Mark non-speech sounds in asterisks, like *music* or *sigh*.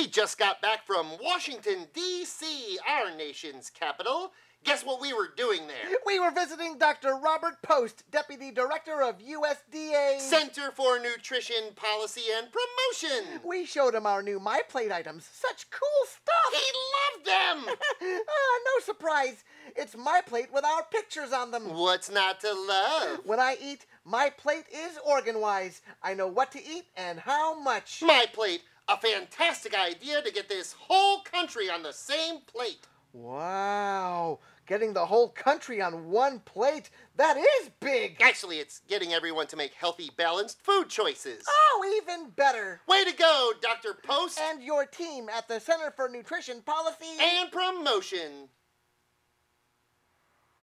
We just got back from Washington, D.C., our nation's capital. Guess what we were doing there? We were visiting Dr. Robert Post, Deputy Director of USDA. Center for Nutrition Policy and Promotion. We showed him our new MyPlate items. Such cool stuff. He loved them. *laughs* ah, no surprise. It's MyPlate with our pictures on them. What's not to love? When I eat, my plate is organ wise. I know what to eat and how much. My plate, a fantastic idea to get this whole country on the same plate. Wow. Getting the whole country on one plate. That is big. Actually, it's getting everyone to make healthy, balanced food choices. Oh, even better. Way to go, Dr. Post. And your team at the Center for Nutrition Policy and Promotion.